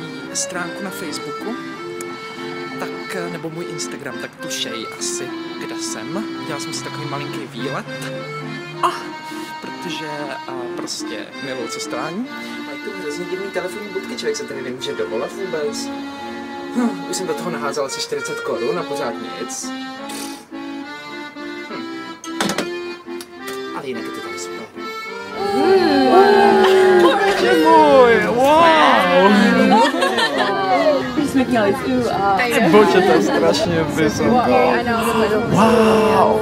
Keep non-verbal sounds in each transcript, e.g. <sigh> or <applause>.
moji stránku na Facebooku, tak, eh, nebo můj Instagram, tak tušej asi, kde jsem. Dělal jsem si takový malinký výlet. A protože a prostě miluju cestování. Mají tu hrozně divný telefonní budky, člověk se tady nemůže dovolat vůbec. Hm, už jsem do toho naházal asi 40 korun a pořád nic. Hm. Ale jinak je to tady super. These ooh ah. Bože, to je strašně vysoko. Wow!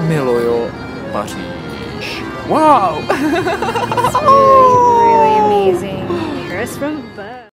<laughs> Miluju Paříž. Wow!